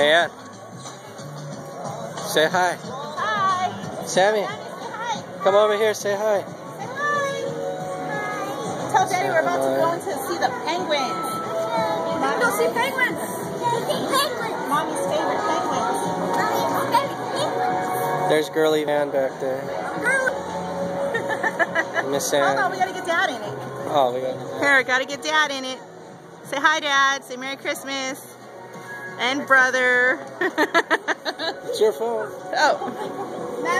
Hey, Ann. Say hi. Hi. Sammy, say hi. come over here. Say hi. Say hi. hi. Tell Daddy we're about to go in to see the penguins. Mommy, go see penguins. Mommy's favorite penguins. There's girly Ann back there. Miss Oh no, Ann. we gotta get Dad in it. Oh, we gotta. Here, gotta get Dad in it. Say hi, Dad. Say Merry Christmas. And brother. It's your fault. oh. Merry Christmas.